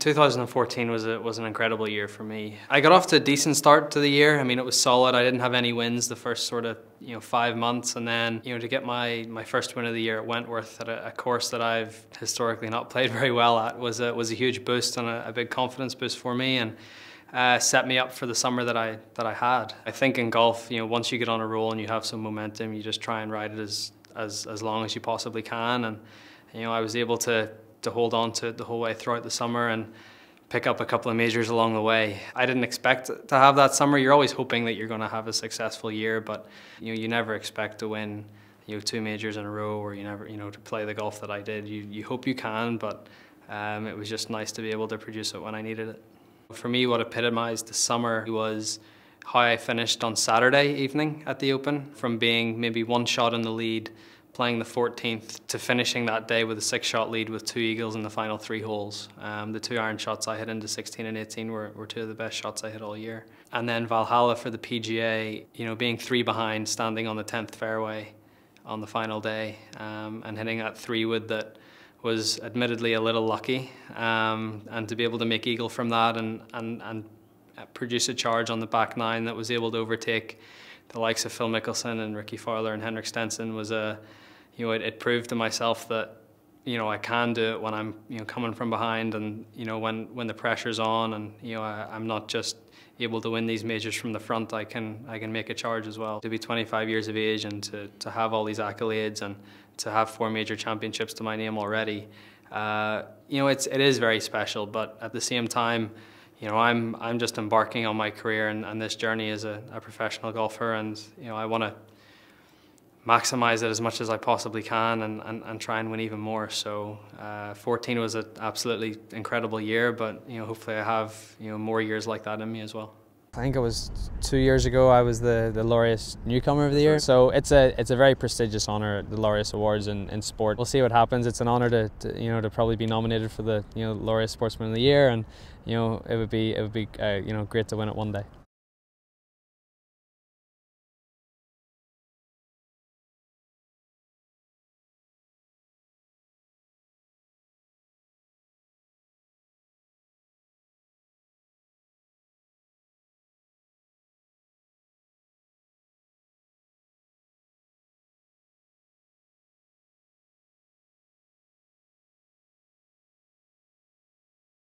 2014 was a, was an incredible year for me. I got off to a decent start to the year. I mean, it was solid. I didn't have any wins the first sort of you know five months, and then you know to get my my first win of the year at Wentworth at a, a course that I've historically not played very well at was a was a huge boost and a, a big confidence boost for me and. Uh, set me up for the summer that I that I had. I think in golf, you know, once you get on a roll and you have some momentum, you just try and ride it as as as long as you possibly can. And you know, I was able to to hold on to it the whole way throughout the summer and pick up a couple of majors along the way. I didn't expect to have that summer. You're always hoping that you're going to have a successful year, but you know you never expect to win you know two majors in a row or you never you know to play the golf that I did. You you hope you can, but um, it was just nice to be able to produce it when I needed it. For me, what epitomized the summer was how I finished on Saturday evening at the Open, from being maybe one shot in the lead playing the 14th to finishing that day with a six shot lead with two eagles in the final three holes. Um, the two iron shots I hit into 16 and 18 were, were two of the best shots I hit all year. And then Valhalla for the PGA, you know, being three behind, standing on the 10th fairway on the final day um, and hitting that three wood that was admittedly a little lucky. Um, and to be able to make eagle from that and, and, and produce a charge on the back nine that was able to overtake the likes of Phil Mickelson and Rickie Fowler and Henrik Stenson was a, you know, it, it proved to myself that, you know, I can do it when I'm, you know, coming from behind and, you know, when, when the pressure's on and, you know, I, I'm not just able to win these majors from the front, I can, I can make a charge as well. To be 25 years of age and to, to have all these accolades and to have four major championships to my name already, uh, you know, it's, it is very special, but at the same time, you know, I'm I'm just embarking on my career and, and this journey as a, a professional golfer, and you know, I want to maximize it as much as I possibly can and, and, and try and win even more. So, uh, 14 was an absolutely incredible year, but you know, hopefully, I have you know more years like that in me as well. I think it was two years ago. I was the, the Laureus Newcomer of the Year. So it's a it's a very prestigious honor, the Laureus Awards in, in sport. We'll see what happens. It's an honor to, to, you know to probably be nominated for the you know Laureus Sportsman of the Year, and you know it would be it would be uh, you know great to win it one day.